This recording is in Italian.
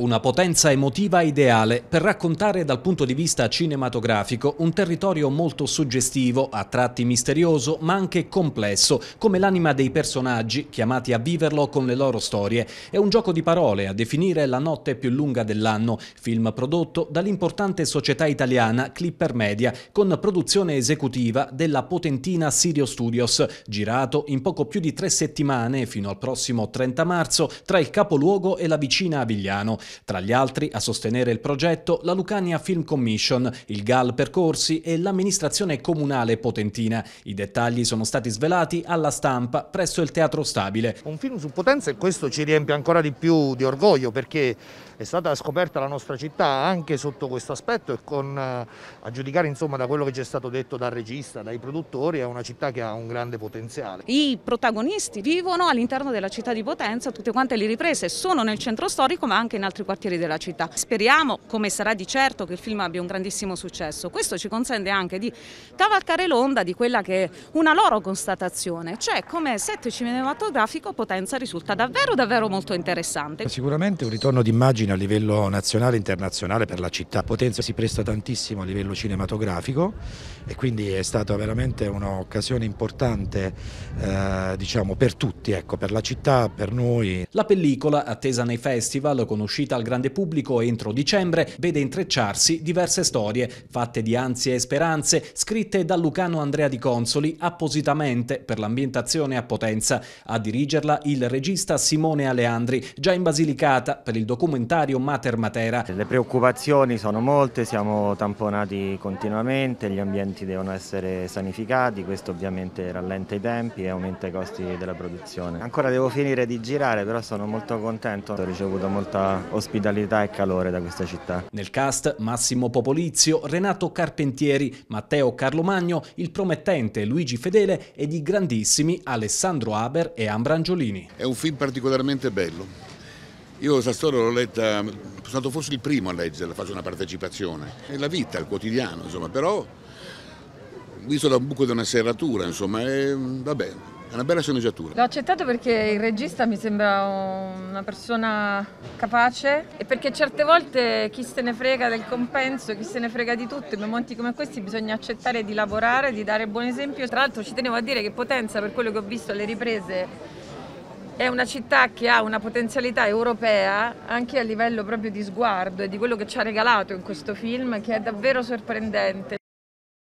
Una potenza emotiva ideale per raccontare dal punto di vista cinematografico un territorio molto suggestivo, a tratti misterioso ma anche complesso, come l'anima dei personaggi chiamati a viverlo con le loro storie. È un gioco di parole a definire la notte più lunga dell'anno, film prodotto dall'importante società italiana Clipper Media, con produzione esecutiva della potentina Sirio Studios, girato in poco più di tre settimane fino al prossimo 30 marzo tra il capoluogo e la vicina Avigliano. Tra gli altri a sostenere il progetto la Lucania Film Commission, il GAL Percorsi e l'amministrazione comunale potentina. I dettagli sono stati svelati alla stampa presso il Teatro Stabile. Un film su Potenza e questo ci riempie ancora di più di orgoglio perché è stata scoperta la nostra città anche sotto questo aspetto e con, eh, a giudicare insomma, da quello che ci è stato detto dal regista, dai produttori, è una città che ha un grande potenziale. I protagonisti vivono all'interno della città di Potenza, tutte quante le riprese sono nel centro storico ma anche in altri quartieri della città. Speriamo, come sarà di certo, che il film abbia un grandissimo successo. Questo ci consente anche di cavalcare l'onda di quella che è una loro constatazione, cioè come set cinematografico Potenza risulta davvero davvero molto interessante. Sicuramente un ritorno d'immagine a livello nazionale e internazionale per la città. Potenza si presta tantissimo a livello cinematografico e quindi è stata veramente un'occasione importante eh, diciamo, per tutti, ecco, per la città, per noi. La pellicola, attesa nei festival, conosciuta al grande pubblico entro dicembre, vede intrecciarsi diverse storie, fatte di ansie e speranze, scritte da Lucano Andrea Di Consoli appositamente per l'ambientazione a Potenza. A dirigerla il regista Simone Aleandri, già in Basilicata per il documentario Mater Matera. Le preoccupazioni sono molte, siamo tamponati continuamente, gli ambienti devono essere sanificati, questo ovviamente rallenta i tempi e aumenta i costi della produzione. Ancora devo finire di girare, però sono molto contento, ho ricevuto molta ospitalità e calore da questa città. Nel cast Massimo Popolizio, Renato Carpentieri, Matteo Carlomagno, il promettente Luigi Fedele ed i grandissimi Alessandro Aber e Ambra Angiolini. È un film particolarmente bello io questa storia l'ho letta, sono stato forse il primo a leggerla, faccio una partecipazione. È la vita, il quotidiano, insomma, però visto da un buco di una serratura, insomma, è, vabbè, è una bella sceneggiatura. L'ho accettato perché il regista mi sembra una persona capace e perché certe volte chi se ne frega del compenso, chi se ne frega di tutto, in momenti come questi bisogna accettare di lavorare, di dare buon esempio. Tra l'altro ci tenevo a dire che Potenza, per quello che ho visto alle riprese, è una città che ha una potenzialità europea anche a livello proprio di sguardo e di quello che ci ha regalato in questo film che è davvero sorprendente.